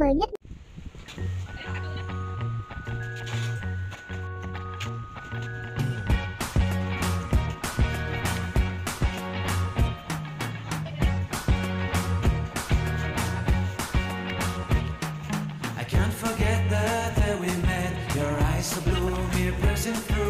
mới nhất. I can't forget the day we met. Your eyes so blue, me piercing through.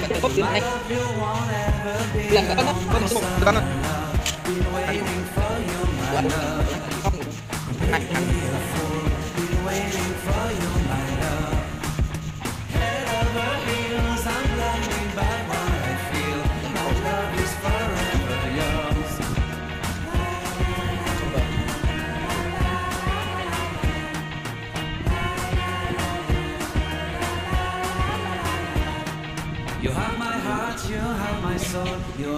moonlight shine. My love, you won't ever be alone. My summer love. Been waiting for you, my love. Been waiting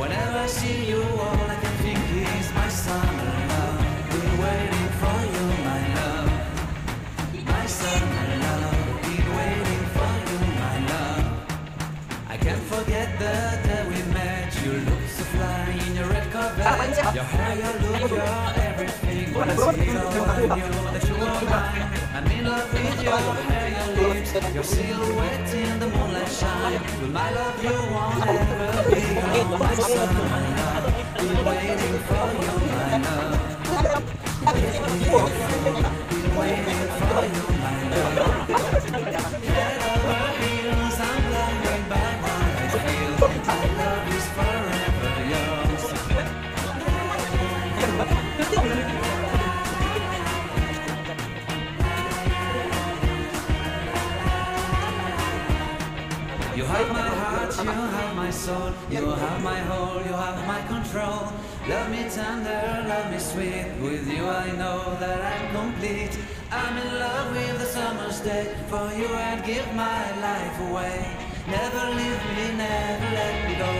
Whenever I see you, all I can think is my summer love. Been waiting for you, my love. My summer love. Been waiting for you, my love. I can't forget the day we met. You look so fly in your red Corvette. Your hair, your look, your everything. When I see it all, I knew that you were mine. I'm in love with your hair, your lips, your silhouette in the moonlight shine. With my love, you won't ever be alone. My love, been waiting for you, love. Been waiting for you, soul. you have my whole, you have my control. Love me tender, love me sweet. With you I know that I'm complete. I'm in love with the summer's day. For you I'd give my life away. Never leave me, never let me go.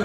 I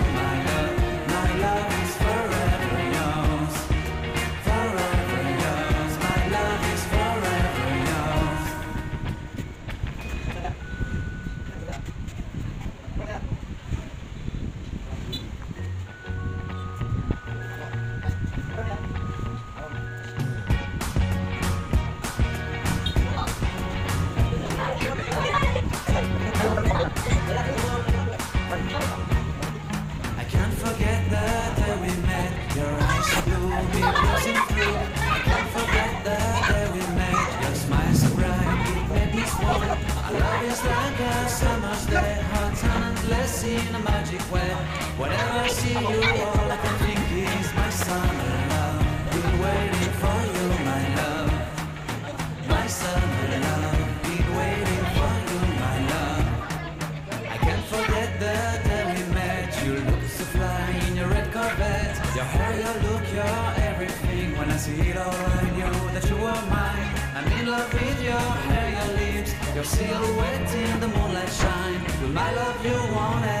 way. Whenever I see you, all I can think is my summer love. Been waiting for you, my love. My summer love. Been waiting for you, my love. I can't forget the day we met. You look so fly in your red Corvette. Your hair, your look, your everything. When I see it all, I knew that you were mine. I'm in love with your hair, your lips, your silhouette in the moonlight shine. With my love, you won't ever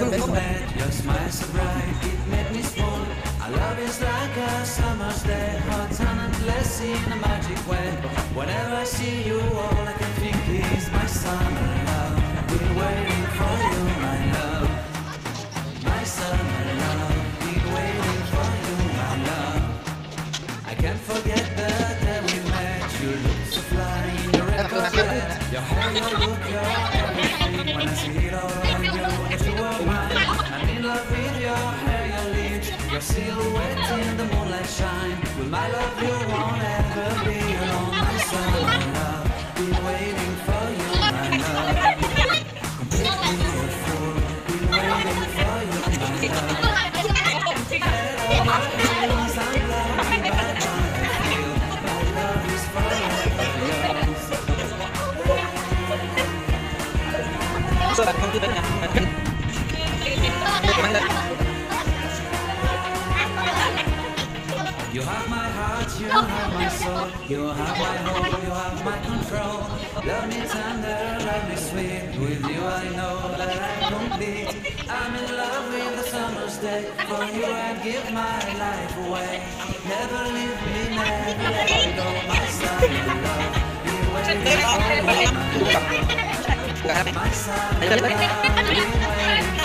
day we met. Your smile so bright, it made me swoon. Our love is like a summer's day, hot and endless in a magic way. Whenever I see you, all I can think is my summer love. Been waiting for you, my love. My summer love. Been waiting for you, my love. I can't forget the day we met. You look so fly in your red. Your hair, your look, your everything. When I see it all, số bạn không tư vấn nha You have my heart, you have my soul, you have my whole, you have my control. Love me tender, love me sweet. With you I know that I'm complete. I'm in love with the summer's day. For you I'd give my life away. Never leave me, never let me go. My summer love, be waiting for you, my. My summer love,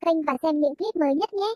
kênh và xem những clip mới nhất nhé.